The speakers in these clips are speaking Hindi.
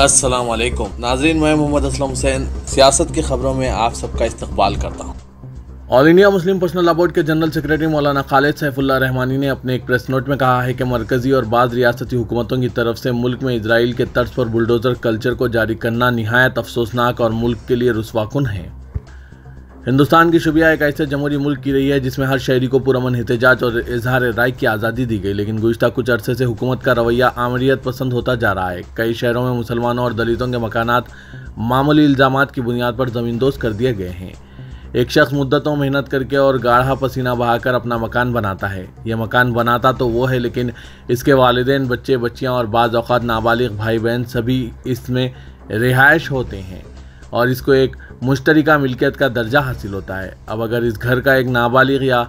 अस्सलाम वालेकुम नाजरीन, मैं मोहम्मद असलम हुसैन। सियासत की खबरों में आप सबका इस्तकबाल करता हूँ। All India Muslim personal law board के जनरल सेक्रेटरी मौलाना खालिद सैफुल्ला रहमानी ने अपने एक प्रेस नोट में कहा है कि मरकजी और बाद रियासती हुकूमतों की तरफ़ से मुल्क में इसराइल के तर्ज पर बुलडोज़र कल्चर को जारी करना नहायत अफसोसनाक और मुल्क के लिए रसवाकुन है। हिंदुस्तान की शुबिया एक ऐसे जमहूरी मुल्क की रही है जिसमें हर शहरी को पुरमन एहतजाज और इजहार राय की आज़ादी दी गई, लेकिन गुजशत कुछ अरसे से हुकूमत का रवैया आमरीत पसंद होता जा रहा है। कई शहरों में मुसलमानों और दलितों के मकान मामूली इल्ज़ाम की बुनियाद पर ज़मींदोज कर दिए गए हैं। एक शख्स मुद्दतों, मेहनत करके और गाढ़ा पसीना बहाकर अपना मकान बनाता है। यह मकान बनाता तो वो है, लेकिन इसके वालदेन, बच्चे, बच्चियाँ और बाज़ अवत नाबालिग भाई बहन सभी इसमें रिहाइश होते हैं। और इसको एक मुश्तरका मिल्कियत का दर्जा हासिल होता है। अब अगर इस घर का एक नाबालिग या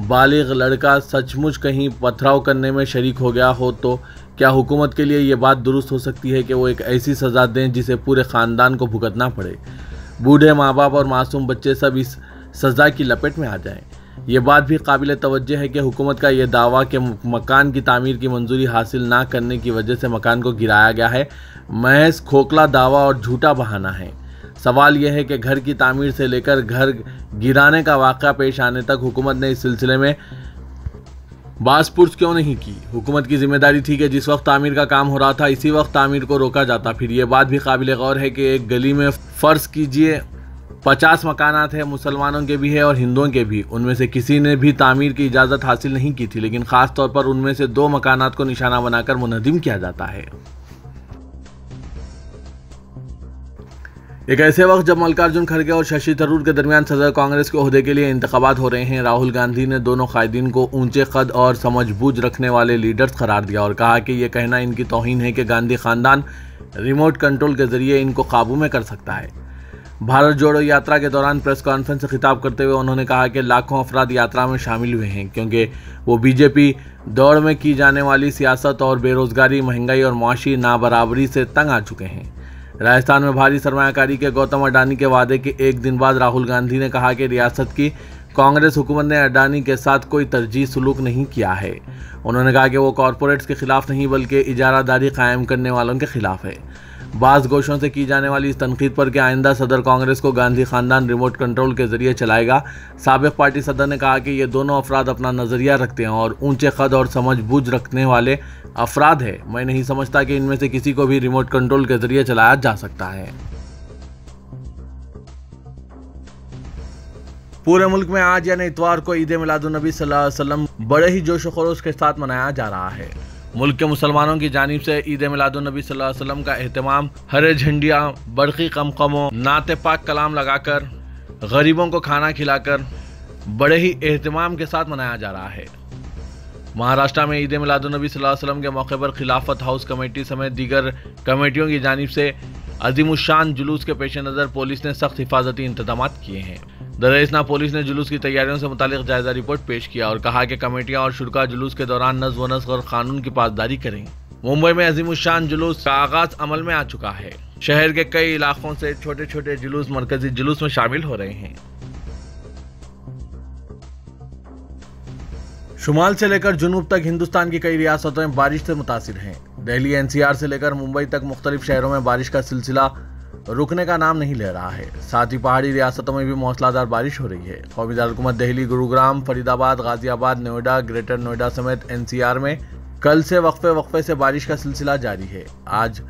बालिग लड़का सचमुच कहीं पथराव करने में शरीक हो गया हो तो क्या हुकूमत के लिए ये बात दुरुस्त हो सकती है कि वो एक ऐसी सज़ा दें जिसे पूरे ख़ानदान को भुगतना पड़े? बूढ़े माँ बाप और मासूम बच्चे सब इस सज़ा की लपेट में आ जाएँ। ये बात भी काबिल तवज्जो है कि हुकूमत का यह दावा कि मकान की तामीर की मंजूरी हासिल ना करने की वजह से मकान को गिराया गया है, महज खोखला दावा और झूठा बहाना है। सवाल यह है कि घर की तामीर से लेकर घर गिराने का वाक़ पेश आने तक हुकूमत ने इस सिलसिले में बासपुर्स क्यों नहीं की? हुकूमत की ज़िम्मेदारी थी कि जिस वक्त तामीर का काम हो रहा था, इसी वक्त तामीर को रोका जाता। फिर ये बात भी काबिल गौर है कि एक गली में फ़र्ज़ कीजिए, पचास मकानात हैं, मुसलमानों के भी है और हिंदुओं के भी। उनमें से किसी ने भी तामीर की इजाज़त हासिल नहीं की थी, लेकिन ख़ास तौर पर उनमें से दो मकानात को निशाना बनाकर मुनदिम किया जाता है। एक ऐसे वक्त जब मल्लिकार्जुन खड़गे और शशि थरूर के दरमियान सदर कांग्रेस के अहदे के लिए इंतबात हो रहे हैं, राहुल गांधी ने दोनों कायदीन को ऊँचे कद और समझबूझ रखने वाले लीडर्स करार दिया और कहा कि यह कहना इनकी तोहिन है कि गांधी खानदान रिमोट कंट्रोल के ज़रिए इनको काबू में कर सकता है। भारत जोड़ो यात्रा के दौरान प्रेस कॉन्फ्रेंस से खिताब करते हुए उन्होंने कहा कि लाखों अफराद यात्रा में शामिल हुए हैं, क्योंकि वो बीजेपी दौड़ में की जाने वाली सियासत और बेरोजगारी, महँगाई और मुआशी नाबराबरी से तंग आ चुके हैं। राजस्थान में भारी सरमाकारी के गौतम अडानी के वादे के एक दिन बाद राहुल गांधी ने कहा कि रियासत की कांग्रेस हुकूमत ने अडानी के साथ कोई तरजीह सलूक नहीं किया है। उन्होंने कहा कि वो कॉरपोरेट्स के खिलाफ नहीं, बल्कि इजारादारी कायम करने वालों के खिलाफ है। बास गोशों से की जाने वाली इस तनकीद पर कि आइंदा सदर कांग्रेस को गांधी खानदान रिमोट कंट्रोल के ज़रिए चलाएगा। सबक पार्टी सदर ने कहा कि ये दोनों अफराद अपना नज़रिया रखते हैं और ऊँचे कद और समझ बूझ रखने वाले अफराद है। मैं नहीं समझता कि इनमें से किसी को भी रिमोट कंट्रोल के ज़रिए चलाया जा सकता है। पूरे मुल्क में आज यानी इतवार को ईद मिलादुलनबी वसल्लम बड़े ही जोश खरोश के साथ मनाया जा रहा है। मुल्क के मुसलमानों की जानब से ईद मिलादुलनबी वसल्लम का अहतमाम हरे झंडिया बड़की कम कमों नाते पाक कलाम लगाकर, गरीबों को खाना खिलाकर, बड़े ही अहतमाम के साथ मनाया जा रहा है। महाराष्ट्र में ईद मिलादुलनबी वसल्लम के मौके पर खिलाफत हाउस कमेटी समेत दीगर कमेटियों की जानब से अजीमुशान जुलूस के पेश नज़र पुलिस ने सख्त हिफाजती इंतज़ाम किए हैं। दरेसना पुलिस ने जुलूस की तैयारियों से मुतालिक जायजा रिपोर्ट पेश किया और कहा कि कमेटियाँ और शुरा जुलूस के दौरान नज्म व नस्क और कानून की पासदारी करें। मुंबई में अजीमुशान जुलूस का आगाज़ अमल में आ चुका है। शहर के कई इलाकों से छोटे छोटे जुलूस मरकजी जुलूस में शामिल हो रहे हैं। शुमाल से लेकर जुनूब तक हिंदुस्तान की कई रियासतों बारिश से मुतासर हैं। दिल्ली एनसीआर से लेकर मुंबई तक मुख्तलिफ़ शहरों में बारिश का सिलसिला रुकने का नाम नहीं ले रहा है। साथ ही पहाड़ी रियासतों में भी मौसलाधार बारिश हो रही है। कौमी दारकूमत दिल्ली, गुरुग्राम, फरीदाबाद, गाजियाबाद, नोएडा, ग्रेटर नोएडा समेत एनसीआर में कल से वक्फे वक्फे से बारिश का सिलसिला जारी है। आज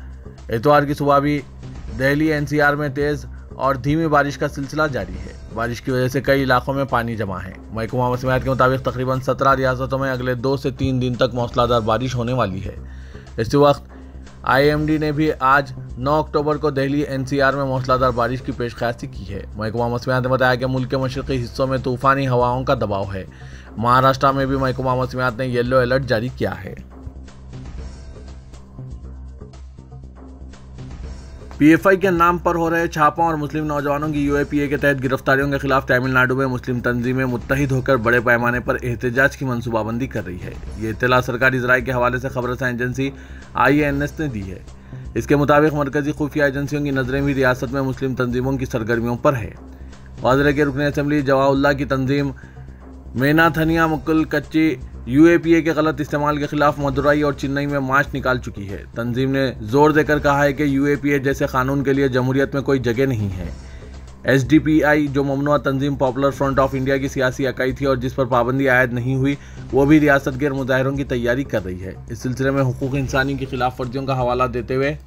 एतवार की सुबह भी दिल्ली, एनसीआर में तेज़ और धीमी बारिश का सिलसिला जारी है। बारिश की वजह से कई इलाकों में पानी जमा है। महकमा मौसमियात के मुताबिक तकरीबन सत्रह रियासतों में अगले दो से तीन दिन तक मौसलाधार बारिश होने वाली है। इस वक्त आईएमडी ने भी आज 9 अक्टूबर को दिल्ली एनसीआर में मौसलाधार बारिश की पेशकशी की है। महकमा मौसमियात ने बताया कि मुल्क के मशरक़ी हिस्सों में तूफ़ानी हवाओं का दबाव है। महाराष्ट्र में भी महकमा मौसमियात ने येलो अलर्ट जारी किया है। पीएफआई के नाम पर हो रहे छापों और मुस्लिम नौजवानों की यूएपीए के तहत गिरफ्तारियों के खिलाफ तमिलनाडु में मुस्लिम तंजीमें मुतहद होकर बड़े पैमाने पर एहतजाज की मनसूबाबंदी कर रही है। ये इतला सरकारी जराये के हवाले से खबर एजेंसी आई ने दी है। इसके मुताबिक मरकजी खुफिया एजेंसियों की नज़रें भी रियासत में मुस्लिम तंजीमों की सरगर्मियों पर है। वाजरे के रुकन असम्बली जवाउल्ला की तंजीम मेना थनिया मुकुल कच्ची यूएपीए के गलत इस्तेमाल के खिलाफ मदुराई और चेन्नई में मार्च निकाल चुकी है। तंजीम ने ज़ोर देकर कहा है कि यूएपीए जैसे कानून के लिए जमहूरियत में कोई जगह नहीं है। एसडीपीआई जो ममनुआ तंजीम पॉपुलर फ्रंट ऑफ़ इंडिया की सियासी इकाई थी और जिस पर पाबंदी आयद नहीं हुई, वो भी रियासत गैर मुजाहरों की तैयारी कर रही है। इस सिलसिले में हुकूक इंसानी की खिलाफ वर्जियों का हवाला देते हुए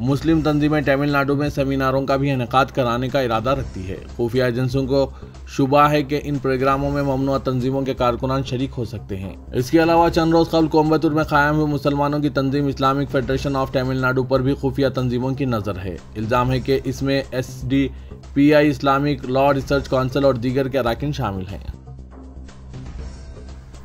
मुस्लिम तंजीमें तमिलनाडु में सेमिनारों का भी इनका कराने का इरादा रखती है। खुफिया एजेंसियों को शुबा है कि इन प्रोग्रामों में ममनुआ तंजीमों के कारकुनान शरीक हो सकते हैं। इसके अलावा चंद रोज कल कोम्बतूर में कायम हुए मुसलमानों की तंजीम इस्लामिक फेडरेशन ऑफ़ तमिलनाडु पर भी खुफिया तंजीमों की नज़र है। इल्ज़ाम है कि इसमें S D P I Islamic law research council और दीगर के अरकान शामिल हैं।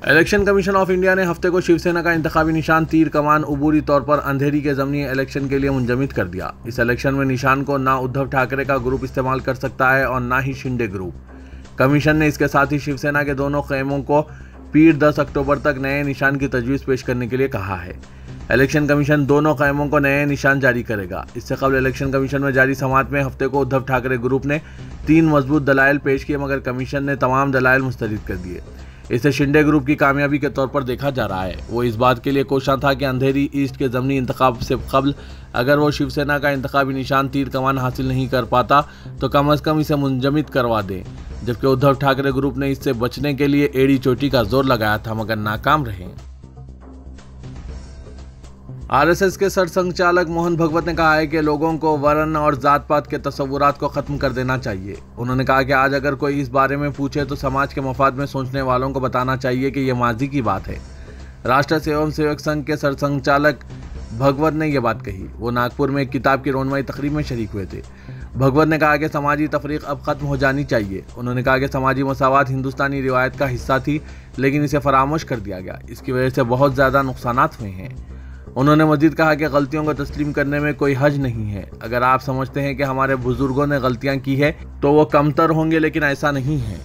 इलेक्शन कमीशन ऑफ़ इंडिया ने हफ़्ते को शिवसेना का इंतबी निशान तीर कमान उबूरी तौर पर अंधेरी के जमनी इलेक्शन के लिए मुंजमिद कर दिया। इस इलेक्शन में निशान को ना उद्धव ठाकरे का ग्रुप इस्तेमाल कर सकता है और ना ही शिंदे ग्रुप। कमीशन ने इसके साथ ही शिवसेना के दोनों खेमों को पीर 10 अक्टूबर तक नए निशान की तजवीज़ पेश करने के लिए कहा है। इलेक्शन कमीशन दोनों कैमों को नए निशान जारी करेगा। इससे कबल इलेक्शन कमीशन में जारी समात में हफ़्ते को उद्धव ठाकरे ग्रुप ने तीन मज़बूत दलाइल पेश किए, मगर कमीशन ने तमाम दलाइल मुस्तरद कर दिए। इसे शिंडे ग्रुप की कामयाबी के तौर पर देखा जा रहा है। वो इस बात के लिए कोशा था कि अंधेरी ईस्ट के ज़मनी इंतखब से कबल, अगर वो शिवसेना का इंतबी निशान तीर कमान हासिल नहीं कर पाता तो कम अज़ कम इसे मुंजमद करवा दें। जबकि उद्धव ठाकरे ग्रुप ने इससे बचने के लिए एड़ी चोटी का ज़ोर लगाया था, मगर नाकाम रहे। आरएसएस के सरसंघचालक मोहन भगवत ने कहा है कि लोगों को वर्ण और जात पात के तस्वुरात को ख़त्म कर देना चाहिए। उन्होंने कहा कि आज अगर कोई इस बारे में पूछे तो समाज के मफाद में सोचने वालों को बताना चाहिए कि यह माजी की बात है। राष्ट्र सेवम सेवक संघ के सरसंघचालक भगवत ने यह बात कही। वो नागपुर में एक किताब की रोनवाई तकरीब में शरीक हुए थे। भगवत ने कहा कि समाजी तफरीक अब ख़त्म हो जानी चाहिए। उन्होंने कहा कि समाजी मसावत हिंदुस्तानी रिवायत का हिस्सा थी, लेकिन इसे फरामोश कर दिया गया। इसकी वजह से बहुत ज़्यादा नुकसान हुए हैं। उन्होंने मजीद कहा कि गलतियों को तस्लीम करने में कोई हज नहीं है। अगर आप समझते हैं कि हमारे बुज़ुर्गों ने गलतियाँ की है तो वो कमतर होंगे, लेकिन ऐसा नहीं है।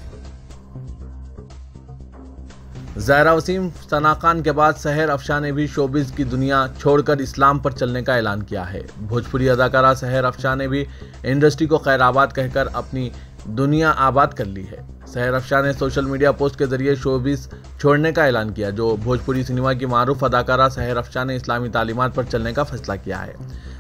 जहरा वसीम, सना खान के बाद सहर अफशान ने भी शोबिज की दुनिया छोड़कर इस्लाम पर चलने का ऐलान किया है। भोजपुरी अदाकारा सहर अफशान ने भी इंडस्ट्री को खैराबाद कहकर अपनी दुनिया आबाद कर ली है। सहर अफशाह ने सोशल मीडिया पोस्ट के ज़रिए शोबिस छोड़ने का ऐलान किया, जो भोजपुरी सिनेमा की मारूफ अदाकारा सहर अफशाह ने इस्लामी तालीमत पर चलने का फैसला किया है।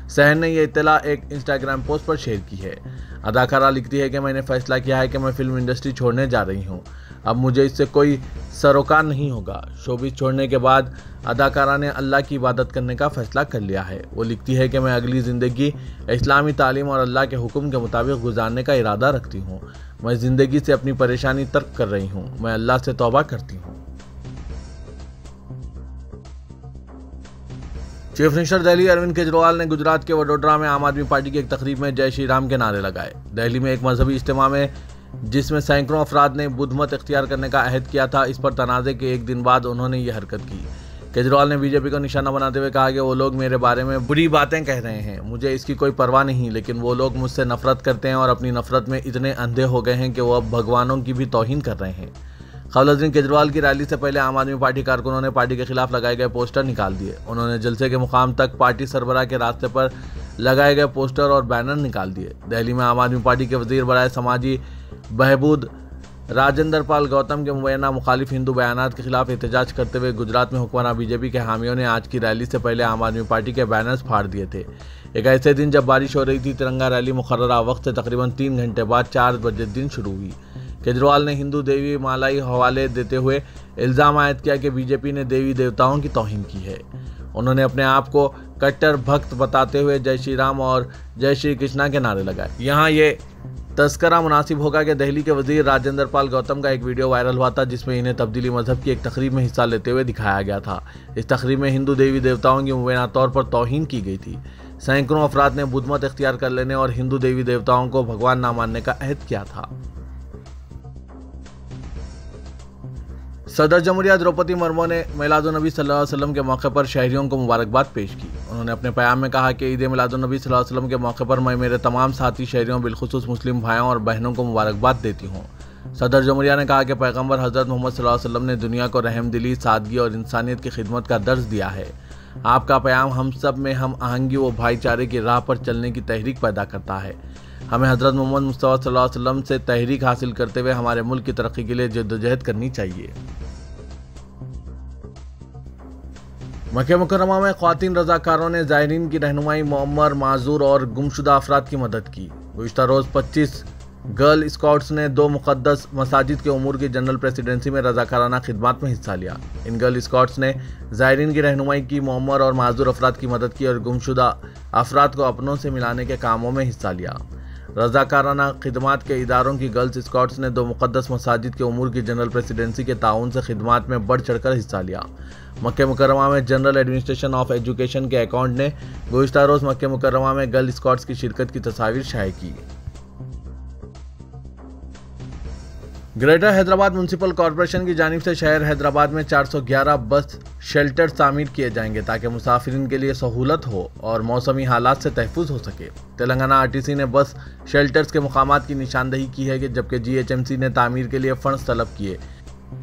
सहर ने यह इतला एक इंस्टाग्राम पोस्ट पर शेयर की है। अदाकारा लिखती है कि मैंने फैसला किया है कि मैं फ़िल्म इंडस्ट्री छोड़ने जा रही हूँ। अब मुझे इससे कोई सरोकार नहीं होगा। शोबिस छोड़ने के बाद अदाकारा ने अल्लाह की इबादत करने का फ़ैसला कर लिया है। वो लिखती है कि मैं अगली ज़िंदगी इस्लामी तालीम और अल्लाह के हुक्म के मुताबिक गुजारने का इरादा रखती हूँ। मैं ज़िंदगी से अपनी परेशानी तर्क कर रही हूँ। मैं अल्लाह से तौबा करती हूँ। चीफ मिनिस्टर दिल्ली अरविंद केजरीवाल ने गुजरात के वडोदरा में आम आदमी पार्टी की एक तकरीब में जय श्री राम के नारे लगाए। दिल्ली में एक मजहबी इज्तम में जिसमें सैकड़ों अफराद ने बुद्धमत इख्तियार करने का अहद किया था, इस पर तनाज़े के एक दिन बाद उन्होंने ये हरकत की। केजरीवाल ने बीजेपी को निशाना बनाते हुए कहा कि वो लोग मेरे बारे में बुरी बातें कह रहे हैं। मुझे इसकी कोई परवाह नहीं, लेकिन वो लोग मुझसे नफरत करते हैं और अपनी नफरत में इतने अंधे हो गए हैं कि वो अब भगवानों की भी तोहिन कर रहे हैं। खवलुद्दीन केजरीवाल की रैली से पहले आम आदमी पार्टी कारकुनों ने पार्टी के खिलाफ लगाए गए पोस्टर निकाल दिए। उन्होंने जलसे के मुकाम तक पार्टी सरबराह के रास्ते पर लगाए गए पोस्टर और बैनर निकाल दिए। दिल्ली में आम आदमी पार्टी के वज़ीर बरए समाजी बहबूद राजेंद्र पाल गौतम के मुबैना मुखालिफ हिंदू बयान के खिलाफ एहतजाज करते हुए गुजरात में हुक्मरान बीजेपी के हामियों ने आज की रैली से पहले आम आदमी पार्टी के बैनर्स फाड़ दिए थे। एक ऐसे दिन जब बारिश हो रही थी, तिरंगा रैली मुखर्रा वक्त से तकरीबन तीन घंटे बाद चार बजे दिन शुरू हुई। केजरीवाल ने हिंदू देवी मालाई हवाले देते हुए इल्ज़ाम आयद किया कि बीजेपी ने देवी देवताओं की तोहिन की है। उन्होंने अपने आप को कट्टर भक्त बताते हुए जय श्री राम और जय श्री कृष्णा के नारे लगाए। यहाँ ये तस्करा मुनासिब होगा कि दिल्ली के वज़ीर राजेंद्र पाल गौतम का एक वीडियो वायरल हुआ था, जिसमें इन्हें तब्दीली मज़हब की एक तकरीब में हिस्सा लेते हुए दिखाया गया था। इस तकरीब में हिंदू देवी देवताओं की मुबैना तौर पर तोहन की गई थी। सैकड़ों अफराद ने बुद्धमत इख्तियार कर लेने और हिंदू देवी देवताओं को भगवान ना मानने का अहद किया था। सदर जमहूरिया द्रौपदी मुर्मू ने मिलादुलनबी वसल्लम के मौके पर शहरियों को मुबारकबाद पेश की। उन्होंने अपने प्याम में कहा कि ईद मिलादुलनबी वसल्लम के मौके पर मैं मेरे तमाम साथी, शहरियों, बिलखसूस मुस्लिम भाइयों और बहनों को मुबारकबाद देती हूँ। सदर जमहूरिया ने कहा कि पैगंबर हज़रत मोहम्मद वसल्लम ने दुनिया को रहमदिली सादगी और इंसानियत की खिदमत का दर्ज दिया है। आपका प्याम हम सब में, हम आहंगी व भाईचारे की राह पर चलने की तहरीक पैदा करता है। हमें हज़रत मोहम्मद मुस्तफ़ा वसल्लम से तहरीक हासिल करते हुए हमारे मुल्क की तरक्की के लिए जद्दोजहद करनी चाहिए। मक्के मुकरमा में खातिन रजाकारों ने जायरीन की रहनुमाई मम्मर माजूर और गुमशुदा अफराद की मदद की। गुजशत रोज़ पच्चीस गर्ल स्काउट्स ने दो मुकदस मसाजिद के उमूर की जनरल प्रेसिडेंसी में रजाकाराना खिदमत में हिस्सा लिया। इन गर्ल स्काउट्स ने ज़ायरीन की रहनुमाई की मम्मर और माजूर अफराद की मदद की और गुमशुदा अफराद को अपनों से मिलाने के कामों में हिस्सा लिया। रजाकाराना खदमात के इदारों की गर्ल्स स्कॉट्स ने दो मुकदस मसाजिद के उमूर की जनरल प्रेसिडेंसी के ताउन से खदमात में बढ़ चढ़कर हिस्सा लिया। मक्के मुकरमा में जनरल एडमिनिस्ट्रेशन ऑफ़ एजुकेशन के अकाउंट ने गुजतर रोज़ मक् मुकरमा में गर्ल स्काउट्स की शिरकत की तस्वीर शाये की। ग्रेटर हैदराबाद म्यूनसिपल कॉरपोरेशन की जानब से शहर हैदराबाद में 411 बस शेल्टर तामीर किए जाएँगे ताकि मुसाफिर के लिए सहूलत हो और मौसमी हालात से तहफुज हो सके। तेलंगाना आरटीसी ने बस शेल्टर्स के मकाम की निशानदही की है कि जबकि जीएचएमसी ने तामीर के लिए फंड्स तलब किए।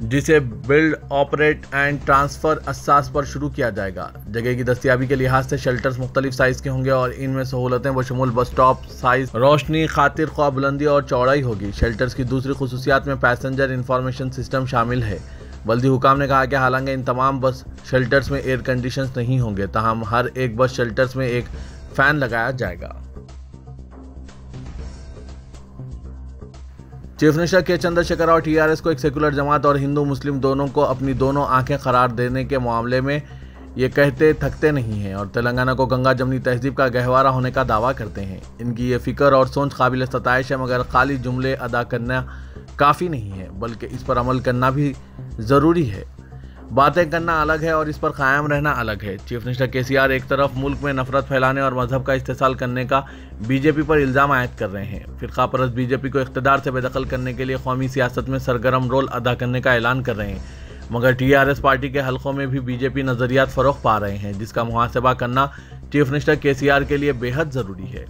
जिसे बिल्ड, ऑपरेट एंड ट्रांसफ़र असास पर शुरू किया जाएगा। जगह की दस्तियाबी के लिहाज से शेल्टर्स मुख्तलिफ़ साइज़ के होंगे और इनमें सहूलतें बशमूल बस स्टॉप साइज़ रोशनी, खातिर ख्वा बुलंदी और चौड़ाई होगी। शेल्टर्स की दूसरी खसूसियात में पैसेंजर इंफॉर्मेशन सिस्टम शामिल है। बल्दी हुकाम ने कहा कि हालाँकि इन तमाम बस शेल्टर्स में एयर कंडीशन नहीं होंगे, तहम हर एक बस शेल्टर्स में एक फ़ैन लगाया जाएगा। चीफ मिनिस्टर के चंद्रशेखर राव, टीआरएस को एक सेकुलर जमात और हिंदू मुस्लिम दोनों को अपनी दोनों आँखें करार देने के मामले में ये कहते थकते नहीं हैं और तेलंगाना को गंगा जमनी तहजीब का गहवारा होने का दावा करते हैं। इनकी ये फ़िक्र और सोच काबिल सतश है, मगर खाली जुमले अदा करना काफ़ी नहीं है, बल्कि इस पर अमल करना भी ज़रूरी है। बातें करना अलग है और इस पर कायम रहना अलग है। चीफ मिनिस्टर के सी आर एक तरफ़ मुल्क में नफरत फैलाने और मज़हब का इस्तेसाल करने का बीजेपी पर इल्ज़ाम आयद कर रहे हैं। फिरका परस्त बीजेपी को इकतदार से बेदखल करने के लिए कौमी सियासत में सरगर्म रोल अदा करने का ऐलान कर रहे हैं। मगर टी आर एस पार्टी के हलकों में भी बीजेपी नज़रियात फ़रोग पा रहे हैं, जिसका मुहासबा करना चीफ मिनिस्टर के सी आर के लिए बेहद ज़रूरी है।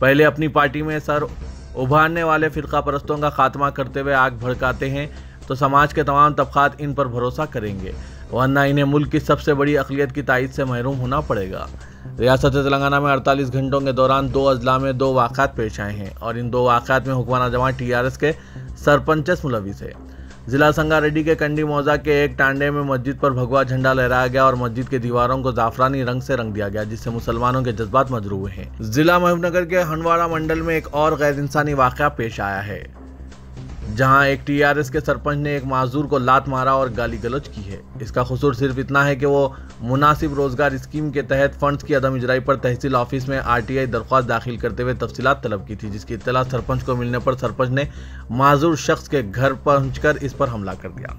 पहले अपनी पार्टी में सर उभारने वाले फिरका परस्तों का खात्मा करते हुए आग भड़काते हैं। तो समाज के तमाम तबक़ात इन पर भरोसा करेंगे। वरना इन्हें मुल्क की सबसे बड़ी अकलीत की तायद से महरूम होना पड़ेगा। रियासत तेलंगाना में 48 घंटों के दौरान दो अजला में दो वाक़ात पेश आए हैं और इन दो वाक़ात में हुक्मरान जमा टी आर एस के सरपंचस मुलविस है। जिला संगारेड्डी के कंडी मौजा के एक टांडे में मस्जिद पर भगवा झंडा लहराया गया और मस्जिद के दीवारों को जाफरानी रंग से रंग दिया गया, जिससे मुसलमानों के जज्बात मजरू हुए हैं। जिला महबूबनगर के हंडवाड़ा मंडल में एक और गैर इंसानी वाक़ पेश आया है। जहाँ एक टीआरएस के सरपंच ने एक माजूर को लात मारा और गाली गलौज की है। इसका कसूर सिर्फ़ इतना है कि वो मुनासिब रोज़गार स्कीम के तहत फंड्स की अदम इजराई पर तहसील ऑफ़िस में आरटीआई दरख्वास्त दाखिल करते हुए तफसीत तलब की थी, जिसकी इतला सरपंच को मिलने पर सरपंच ने माजूर शख्स के घर पहुंचकर इस पर हमला कर दिया।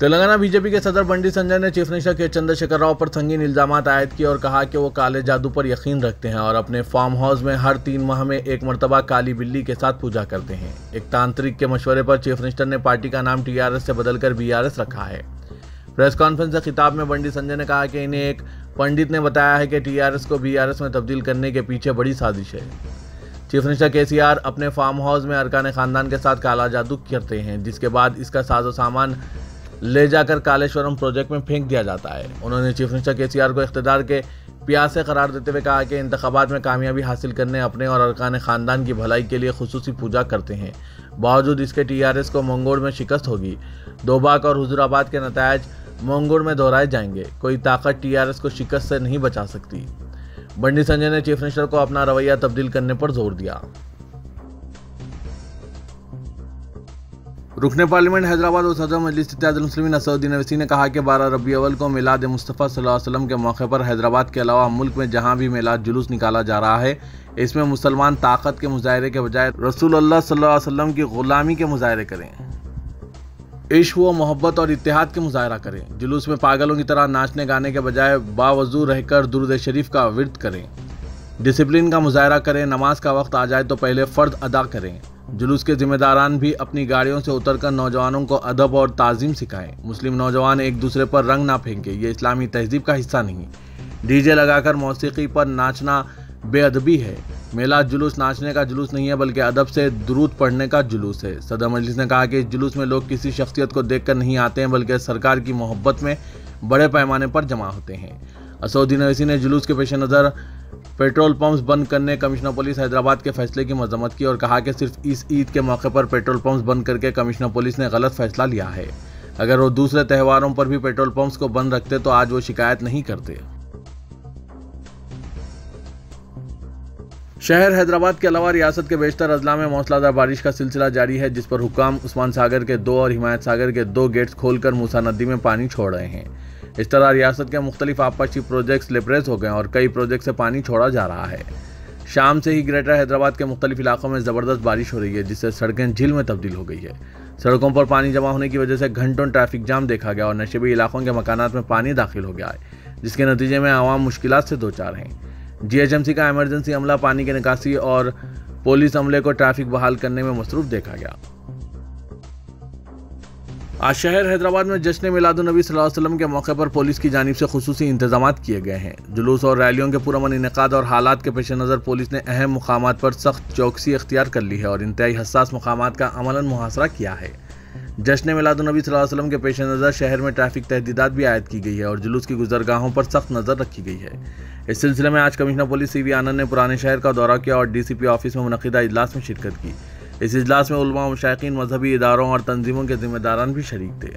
तेलंगाना बीजेपी के सदर बंडी संजय ने चीफ मिनिस्टर के चंद्रशेखर राव पर संगीन इल्ज़ाम आयद किए और कहा कि वो काले जादू पर यकीन रखते हैं और अपने फार्म हाउस में हर तीन माह में एक मरतबा काली बिल्ली के साथ पूजा करते हैं। एक तांत्रिक के मशवरे पर चीफ मिनिस्टर ने पार्टी का नाम टीआरएस से बदलकर बीआरएस रखा है। प्रेस कॉन्फ्रेंस से खिताब में बंडी संजय ने कहा कि इन्हें एक पंडित ने बताया है कि टीआरएस को बीआरएस में तब्दील करने के पीछे बड़ी साजिश है। चीफ मिनिस्टर के अपने फार्म हाउस में अरकान खानदान के साथ काला जादू करते हैं, जिसके बाद इसका साजो सामान ले जाकर कालेश्वरम प्रोजेक्ट में फेंक दिया जाता है। उन्होंने चीफ मिनिस्टर के को इकतदार के प्यासे करार देते हुए कहा कि इंतबात में कामयाबी हासिल करने, अपने और अरकान ख़ानदान की भलाई के लिए खसूस पूजा करते हैं। बावजूद इसके टी आर एस को मंगोड़ में शिकस्त होगी। दोबाक और हजूराबाद के नतज मंगोड़ में दोहराए जाएँगे। कोई ताकत टी आर एस को शिकस्त से नहीं बचा सकती। बंडी संजय ने चीफ मिनिस्टर को अपना रवैया तब्दील करने पर ज़ोर दिया। रुकने पार्लियामेंट हैदराबाद और सदर मजलिस इत्यादुलमसलिमिन असउद्दीन अवैसी ने कहा कि बारह रबी अवल को मिलाद मुस्तफ़ा वसल्लम के मौके पर हैदराबाद के अलावा मुल्क में जहाँ भी मिलाद जुलूस निकाला जा रहा है, इसमें मुसलमान ताकत के मुजाहरे के बजाय रसूल अल्लाह वसल्लम की ग़ुलामी के मुजाहरे करें। इश्क व मोहब्बत और इतिहाद के मुजाहरा करें। जुलूस में पागलों की तरह नाचने गाने के बजाय बावजू रहकर दुरुद शरीफ का विरत करें। डिसिप्लिन का मुजाहरा करें, नमाज़ का वक्त आ जाए तो पहले फ़र्द अदा करें। जुलूस के जिम्मेदारान भी अपनी गाड़ियों से उतरकर नौजवानों को अदब और ताज़ीम सिखाएँ। मुस्लिम नौजवान एक दूसरे पर रंग ना फेंके, ये इस्लामी तहजीब का हिस्सा नहीं। डीजे लगाकर मौसीकी पर नाचना बेअदबी है। मेला जुलूस नाचने का जुलूस नहीं है, बल्कि अदब से दुरूद पढ़ने का जुलूस है। सदर मजलिस ने कहा कि इस जुलूस में लोग किसी शख्सियत को देखकर नहीं आते हैं, बल्कि सरकार की मोहब्बत में बड़े पैमाने पर जमा होते हैं। असउद्दीन अवैसी ने जुलूस के पेश नज़र पेट्रोल पंप्स बंद करने कमिश्नर पुलिस हैदराबाद के फैसले की मजम्मत की और कहा कि सिर्फ़ इस ईद के मौके पर पेट्रोल पंप्स बंद करके कमिश्नर पुलिस ने गलत फैसला लिया है। अगर वो दूसरे त्यौहारों पर भी पेट्रोल पंप्स को बंद रखते तो आज वो शिकायत नहीं करते। शहर हैदराबाद के अलावा रियासत के बेशतर अजला में मौसलाधार बारिश का सिलसिला जारी है, जिस पर हुकाम उस्मान सागर के दो और हिमायत सागर के दो गेट्स खोलकर मूसा नदी में पानी छोड़ रहे हैं। इस तरह रियासत के मुख्तलिफ़ आपाशी प्रोजेक्ट्स लिप्रेस हो गए और कई प्रोजेक्ट से पानी छोड़ा जा रहा है। शाम से ही ग्रेटर हैदराबाद के मुख्तलिफ़ इलाकों में ज़बरदस्त बारिश हो रही है, जिससे सड़कें झील में तब्दील हो गई है। सड़कों पर पानी जमा होने की वजह से घंटों ट्रैफ़िक जाम देखा गया और नशेबी इलाकों के मकानात में पानी दाखिल हो गया है, जिसके नतीजे में आवाम मुश्किल से दो चार हैं। जीएचएमसी का इमरजेंसी अमला पानी की निकासी और पुलिस अमले को ट्रैफ़िक बहाल करने में मसरूफ देखा गया। आज शहर हैदराबाद में जश्न मिलादुलनबी वसल्लम के मौके पर पुलिस की जानब से खसूसी इंतज़ाम किए गए हैं। जुलूस और रैलियों के पुरमन इनका और हालात के पेश नज़र पुलिस ने अहम मकाम पर सख्त चौकसी अख्तियार कर ली है और इंतहाई हसास मकाम का अमला मुहासरा किया है। जश्न मिलादुलनबी वसल्लम के पेश नज़र शहर में ट्रैफ़िक तहदीदात भी आयद की गई है और जुलूस की गुजरगाहों पर सख्त नज़र रखी गई है। इस सिलसिले में आज commissioner police C V Anand ने पुराने शहर का दौरा किया और डी सी पी ऑफ़िस में मनदा इजलास में शिरकत की। इस इजलास में मशाकिन मजहबी इदारों और तंजीमों के जिम्मेदारान भी शरीक थे।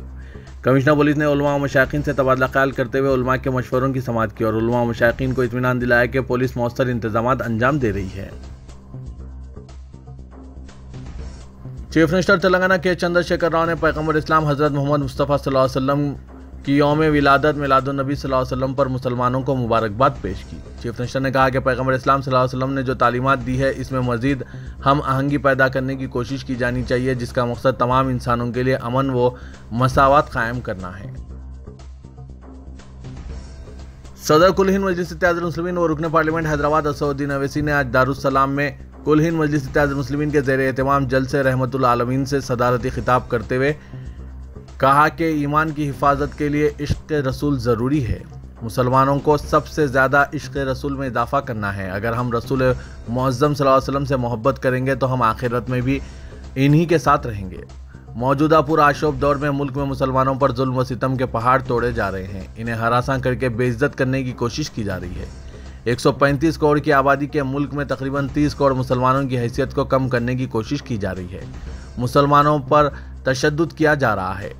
कमिश्नर पुलिस ने मशाकिन से तबादला ख्याल करते हुए के मशवरों की समात की और मशाकिन को इतमान दिलाया कि पुलिस मौसर इंतज़ाम अंजाम दे रही है। चीफ मिनिस्टर तेलंगाना के चंद्रशेखर राव ने पैगंबर इस्लाम हज़रत मोहम्मद मुस्तफ़ा सल्लल्लाहु अलैहि वसल्लम कि योम विलादत मिलादुलनबी वसल्लम पर मुसलमानों को मुबारकबाद पेश की। चीफ मिनिस्टर ने कहा कि पैगंबर इस्लाम वसल्लम ने जो तालीमत दी है, इसमें मजीद हम आहंगी पैदा करने की कोशिश की जानी चाहिए, जिसका मकसद तमाम इंसानों के लिए अमन व मसावत कायम करना है। सदर कुल हिंद मजलिस मुस्लिम व रुकन पार्लियामेंट हैदराबाद असउद्दीन अवैसी ने आज दारुसलाम में कुल हिंद मजलिस मुस्लिम के जेर एहतमाम जल से रहमतुल आलमीन से सदारती खिताब करते हुए कहा कि ईमान की हिफाजत के लिए इश्क रसूल ज़रूरी है। मुसलमानों को सबसे ज़्यादा इश्क रसूल में इजाफ़ा करना है। अगर हम रसूल मुज़म वसल्लम से मोहब्बत करेंगे तो हम आखिरत में भी इन्हीं के साथ रहेंगे। मौजूदा पुराशोब दौर में मुल्क में मुसलमानों पर जुल्म सितम के पहाड़ तोड़े जा रहे हैं। इन्हें हरासा करके बेइज्जत करने की कोशिश की जा रही है। 135 करोड़ की आबादी के मुल्क में तकरीबन 30 करोड़ मुसलमानों की हैसियत को कम करने की कोशिश की जा रही है। मुसलमानों पर तशद किया जा रहा है।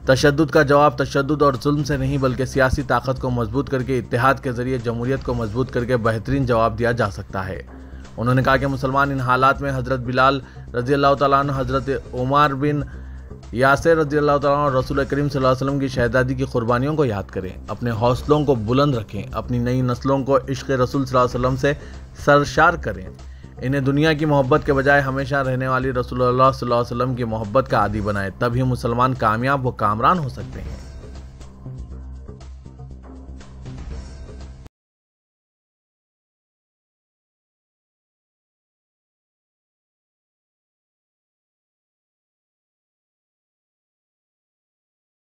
तशद का जवाब तशद और जुल्म से नहीं, बल्कि सियासी ताकत को मज़बूत करके इतिहाद के ज़रिए जमहूरियत को मज़बूत करके बेहतरीन जवाब दिया जा सकता है। उन्होंने कहा कि मुसलमान इन हालात में हज़रत बिलाल रज़ी अल्लाह तन हज़रत उमर बिन यासर रज़ी अल्लाह तन रसूल करीम वसल्लम की शहजादी की कुर्बानियों को याद करें। अपने हौसलों को बुलंद रखें, अपनी नई नस्लों को इश्क रसूल वसल्लम से सरशार करें। इन्हें दुनिया की मोहब्बत के बजाय हमेशा रहने वाली रसूलुल्लाह वसल्लम की मोहब्बत का आदि बनाए, तभी मुसलमान कामयाब व कामरान हो सकते हैं।